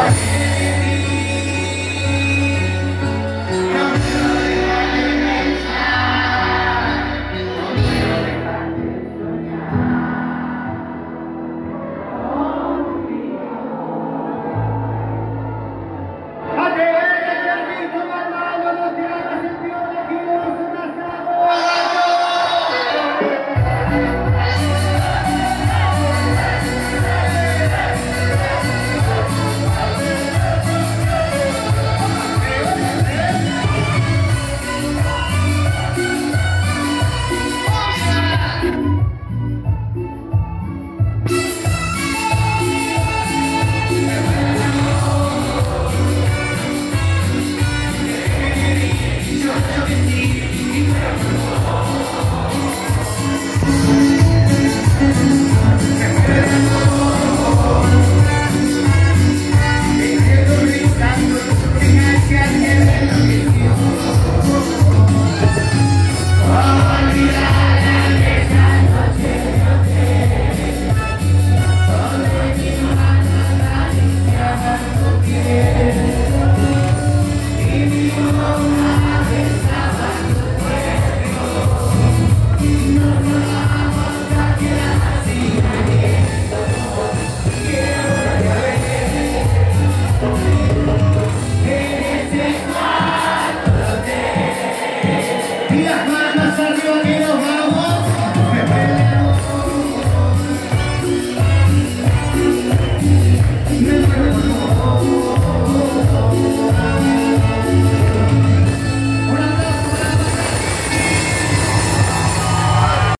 heart. Yeah.